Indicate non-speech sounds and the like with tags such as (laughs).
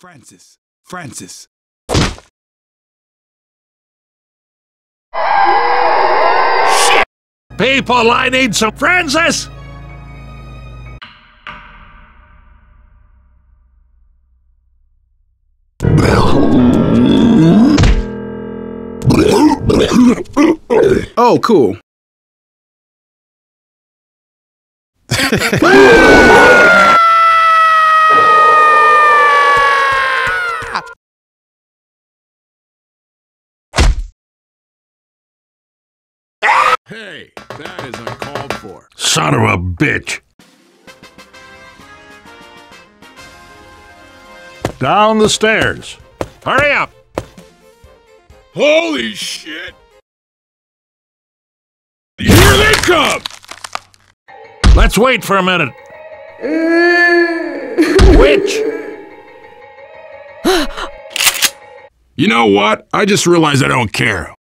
Francis. Francis. People, I need some Francis! Oh, cool. (laughs) Hey, that is uncalled for. Son of a bitch. Down the stairs. Hurry up! Holy shit! Here they come! Let's wait for a minute. Which? You know what? I just realized I don't care.